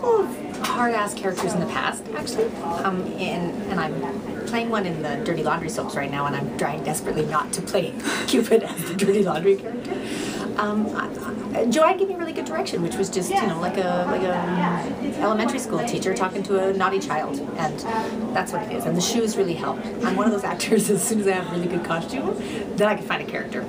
couple of hard ass characters in the past, actually. Um, in, and I'm playing one in the Dirty Laundry soaps right now, and I'm trying desperately not to play Cupid as the Dirty Laundry character. Um, uh, Johanne gave me really good direction, which was just you know like a like a um, elementary school teacher talking to a naughty child, and that's what it is. And the shoes really help. I'm one of those actors. As soon as I have a really good costume, then I can find a character.